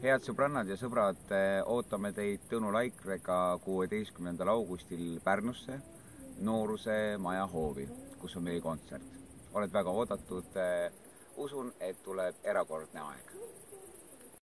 head sõbrannad ja sõbrad, eh, ootame teid Tõnu Laikrega kuueteistkümnendal augustil Pärnusse Nooruse Maja hoovi, kus on meie kontsert. oled väga oodatud. Eh, usun, et tuleb erakordne aeg